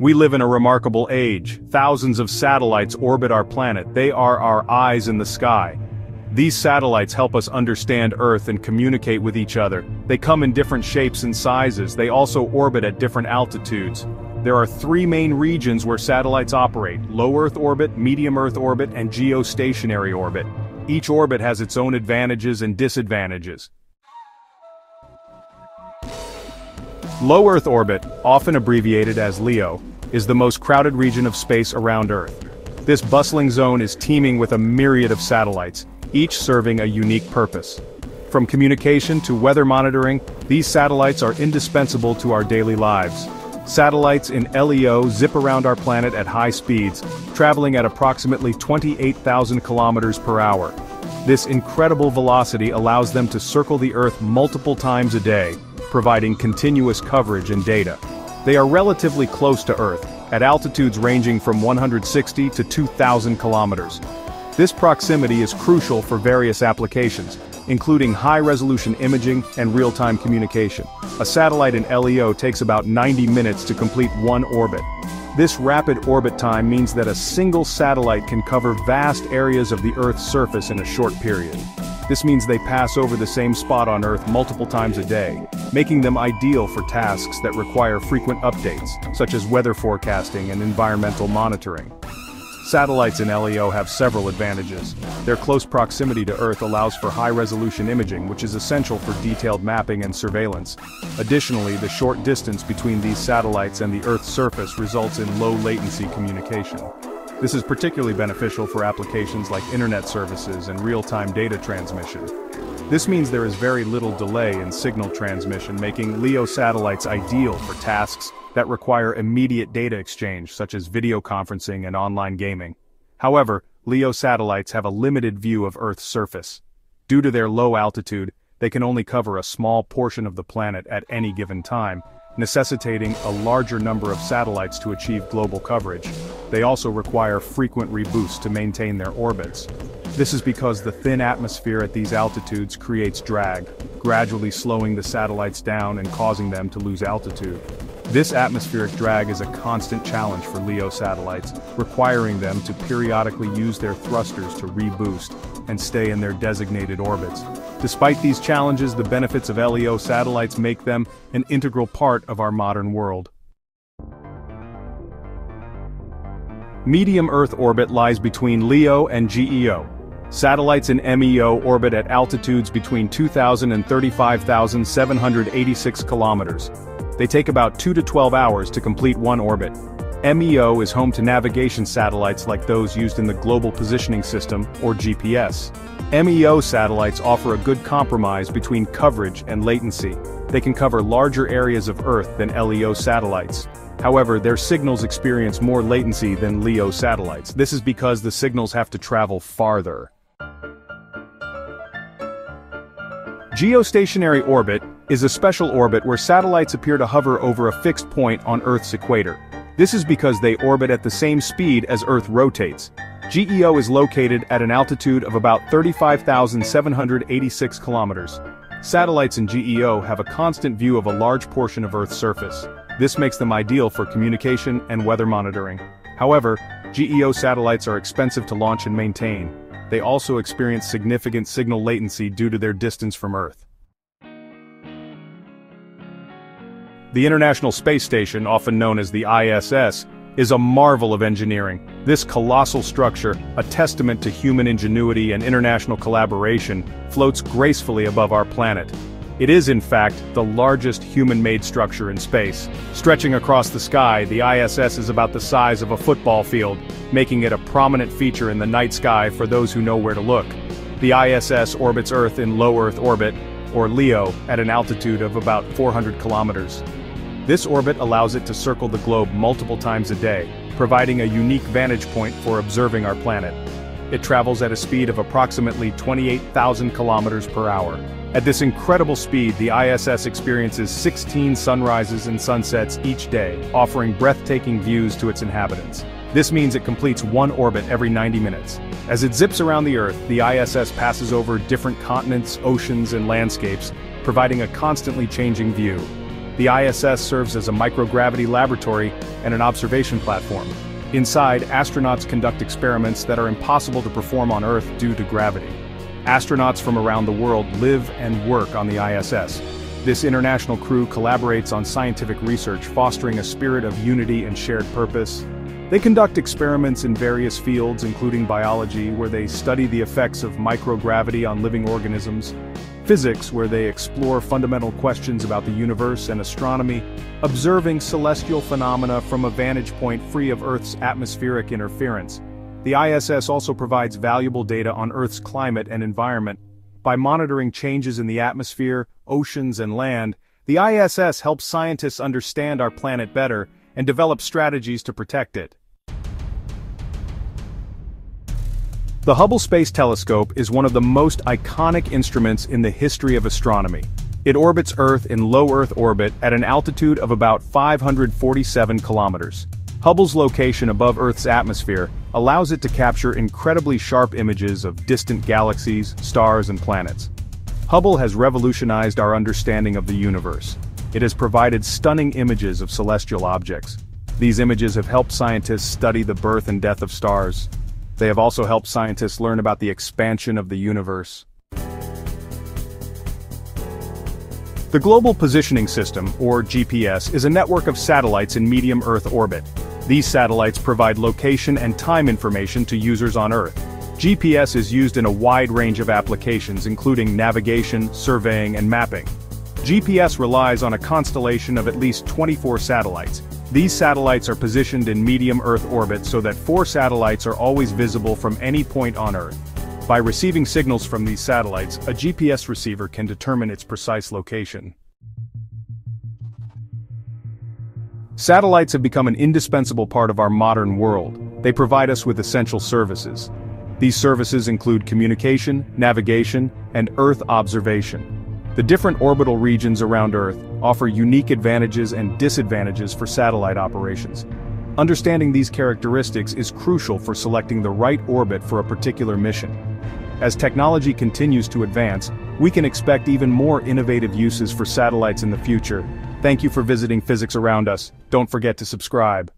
We live in a remarkable age. Thousands of satellites orbit our planet. They are our eyes in the sky. These satellites help us understand Earth and communicate with each other. They come in different shapes and sizes. They also orbit at different altitudes. There are three main regions where satellites operate, low Earth orbit, medium Earth orbit, and geostationary orbit. Each orbit has its own advantages and disadvantages. Low Earth orbit, often abbreviated as LEO, is the most crowded region of space around Earth. This bustling zone is teeming with a myriad of satellites, each serving a unique purpose. From communication to weather monitoring, these satellites are indispensable to our daily lives. Satellites in LEO zip around our planet at high speeds, traveling at approximately 28,000 kilometers per hour. This incredible velocity allows them to circle the Earth multiple times a day, providing continuous coverage and data. They are relatively close to Earth, at altitudes ranging from 160 to 2,000 kilometers. This proximity is crucial for various applications, including high-resolution imaging and real-time communication. A satellite in LEO takes about 90 minutes to complete one orbit. This rapid orbit time means that a single satellite can cover vast areas of the Earth's surface in a short period. This means they pass over the same spot on Earth multiple times a day, making them ideal for tasks that require frequent updates, such as weather forecasting and environmental monitoring. Satellites in LEO have several advantages. Their close proximity to Earth allows for high-resolution imaging which is essential for detailed mapping and surveillance. Additionally, the short distance between these satellites and the Earth's surface results in low-latency communication. This is particularly beneficial for applications like internet services and real-time data transmission. This means there is very little delay in signal transmission making LEO satellites ideal for tasks that require immediate data exchange such as video conferencing and online gaming. However, LEO satellites have a limited view of Earth's surface. Due to their low altitude, they can only cover a small portion of the planet at any given time, necessitating a larger number of satellites to achieve global coverage. They also require frequent reboosts to maintain their orbits. This is because the thin atmosphere at these altitudes creates drag, gradually slowing the satellites down and causing them to lose altitude. This atmospheric drag is a constant challenge for LEO satellites, requiring them to periodically use their thrusters to reboost and stay in their designated orbits. Despite these challenges the benefits of LEO satellites make them an integral part of our modern world. Medium Earth orbit lies between LEO and GEO. Satellites in MEO orbit at altitudes between 2,000 and 35,786 kilometers. They take about 2 to 12 hours to complete one orbit. MEO is home to navigation satellites like those used in the Global Positioning System, or GPS. MEO satellites offer a good compromise between coverage and latency. They can cover larger areas of Earth than LEO satellites. However, their signals experience more latency than LEO satellites. This is because the signals have to travel farther. Geostationary orbit is a special orbit where satellites appear to hover over a fixed point on Earth's equator. This is because they orbit at the same speed as Earth rotates. GEO is located at an altitude of about 35,786 kilometers. Satellites in GEO have a constant view of a large portion of Earth's surface. This makes them ideal for communication and weather monitoring. However, GEO satellites are expensive to launch and maintain. They also experience significant signal latency due to their distance from Earth. The International Space Station, often known as the ISS, is a marvel of engineering. This colossal structure, a testament to human ingenuity and international collaboration, floats gracefully above our planet. It is in fact, the largest human-made structure in space. Stretching across the sky, the ISS is about the size of a football field, making it a prominent feature in the night sky for those who know where to look. The ISS orbits Earth in low Earth orbit, or LEO, at an altitude of about 400 kilometers. This orbit allows it to circle the globe multiple times a day, providing a unique vantage point for observing our planet. It travels at a speed of approximately 28,000 kilometers per hour. At this incredible speed, the ISS experiences 16 sunrises and sunsets each day, offering breathtaking views to its inhabitants. This means it completes one orbit every 90 minutes. As it zips around the Earth, the ISS passes over different continents, oceans, and landscapes, providing a constantly changing view. The ISS serves as a microgravity laboratory and an observation platform. Inside, astronauts conduct experiments that are impossible to perform on Earth due to gravity. Astronauts from around the world live and work on the ISS. This international crew collaborates on scientific research fostering a spirit of unity and shared purpose. They conduct experiments in various fields including biology where they study the effects of microgravity on living organisms, physics where they explore fundamental questions about the universe and astronomy, observing celestial phenomena from a vantage point free of Earth's atmospheric interference. The ISS also provides valuable data on Earth's climate and environment. By monitoring changes in the atmosphere, oceans and land, the ISS helps scientists understand our planet better and develop strategies to protect it. The Hubble Space Telescope is one of the most iconic instruments in the history of astronomy. It orbits Earth in low Earth orbit at an altitude of about 547 kilometers. Hubble's location above Earth's atmosphere allows it to capture incredibly sharp images of distant galaxies, stars and planets. Hubble has revolutionized our understanding of the universe. It has provided stunning images of celestial objects. These images have helped scientists study the birth and death of stars, they have also helped scientists learn about the expansion of the universe. The Global Positioning System, or GPS, is a network of satellites in medium Earth orbit. These satellites provide location and time information to users on Earth. GPS is used in a wide range of applications including navigation, surveying, and mapping. GPS relies on a constellation of at least 24 satellites, these satellites are positioned in medium Earth orbit so that four satellites are always visible from any point on Earth. By receiving signals from these satellites, a GPS receiver can determine its precise location. Satellites have become an indispensable part of our modern world. They provide us with essential services. These services include communication, navigation, and Earth observation. The different orbital regions around Earth offer unique advantages and disadvantages for satellite operations. Understanding these characteristics is crucial for selecting the right orbit for a particular mission. As technology continues to advance, we can expect even more innovative uses for satellites in the future. Thank you for visiting Physics Around Us. Don't forget to subscribe.